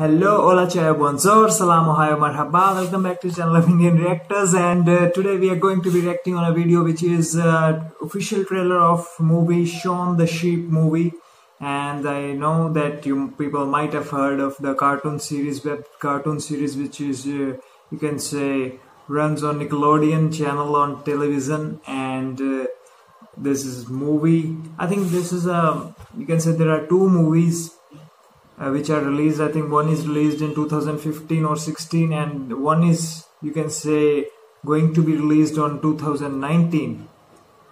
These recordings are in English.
Hello, hola, chaya, bonjour, salam, ohio, marhaba. Welcome back to channel of Indian Reacters. And uh, today we are going to be reacting on a video which is uh, official trailer of movie Shaun the Sheep movie. And I know that you people might have heard of the cartoon series, web cartoon series, which is uh, you can say runs on Nickelodeon channel on television. And uh, this is movie. I think this is a you can say there are two movies uh, which are released. I think one is released in 2015 or 16, and one is you can say going to be released on 2019.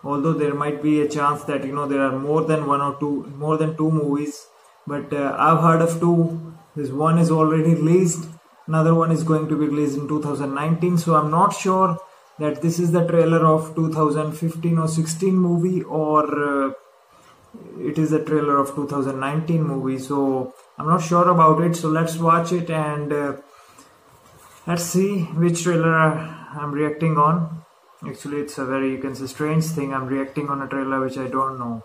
Although there might be a chance that you know there are more than one or two, more than two movies, but uh, I've heard of two. This one is already released. Another one is going to be released in 2019. So I'm not sure that this is the trailer of 2015 or 16 movie or uh, it is a trailer of 2019 movie so i'm not sure about it so let's watch it and uh, let's see which trailer i'm reacting on. Actually it's a very you can say strange thing i'm reacting on a trailer which i don't know.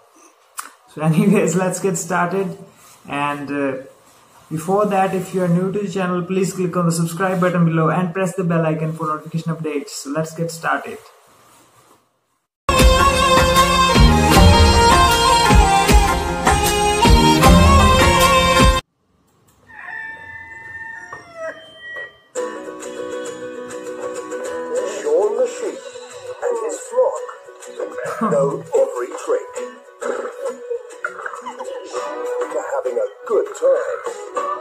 So anyways let's get started. And uh, before that if you are new to the channel please click on the subscribe button below and press the bell icon for notification updates. So let's get started know every trick. They're having a good time.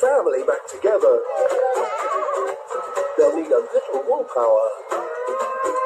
Family back together, they'll need a little willpower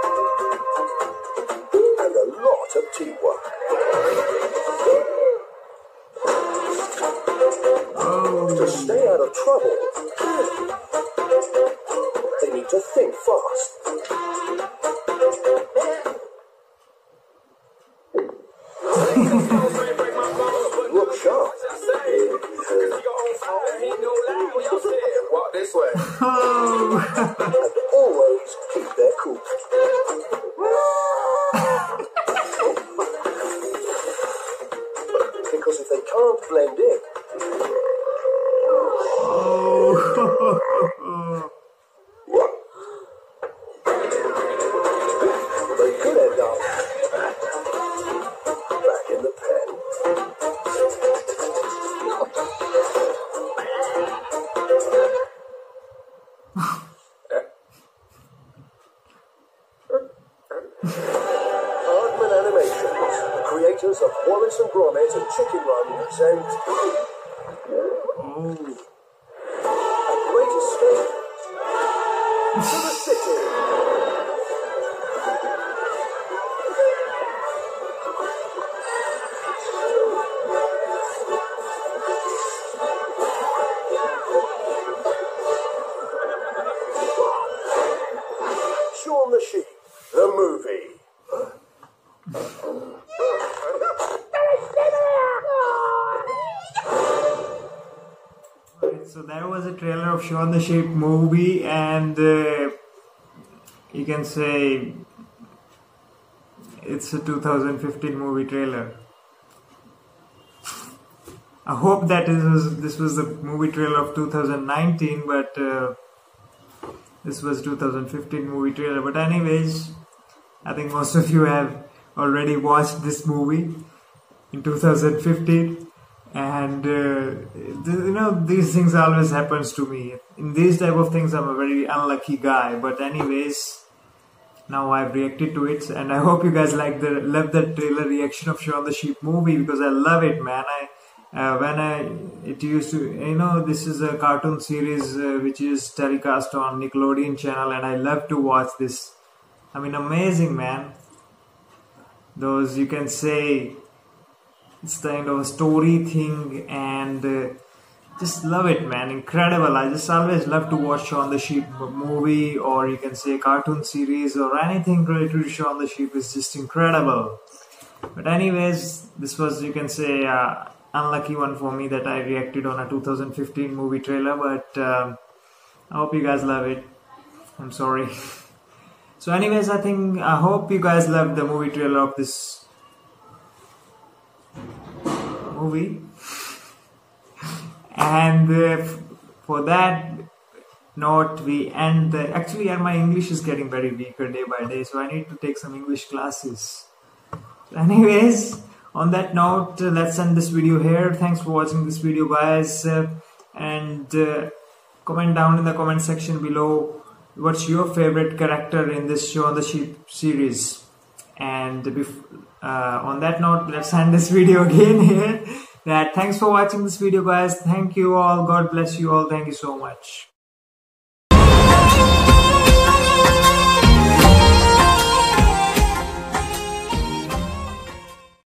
this way. oh always keep their cool. because if they can't blend in, Aardman Animations, the creators of Wallace and Gromit and Chicken Run, present oh A Great Escape so that was a trailer of Shaun the Sheep movie and uh, you can say it's a 2015 movie trailer. I hope that this was this was the movie trailer of 2019 but uh, this was 2015 movie trailer. But anyways I think most of you have already watched this movie in 2015 and uh, th- you know these things always happens to me. In these type of things i'm a very unlucky guy. But anyways now i've reacted to it. And i hope you guys like the love the trailer reaction of Shaun the Sheep movie because i love it man. I uh, when i it used to you know this is a cartoon series uh, which is telecast on nickelodeon channel and i love to watch this. I mean amazing man. Those you can say it's the kind of a story thing and uh, just love it, man. Incredible. I just always love to watch on the Sheep movie or you can say cartoon series or anything related to Shaun the Sheep is just incredible. But anyways, this was you can say uh, unlucky one for me that I reacted on a 2015 movie trailer. But um, I hope you guys love it. I'm sorry. So anyways, I think I hope you guys loved the movie trailer of this movie. And uh, for that note we end the actually my english is getting very weaker day by day so i need to take some english classes. Anyways on that note uh, let's end this video here. Thanks for watching this video guys. Uh, and uh, comment down in the comment section below what's your favorite character in this Shaun the Sheep series and uh, on that note let's end this video again here. That thanks for watching this video guys. Thank you all. God bless you all. Thank you so much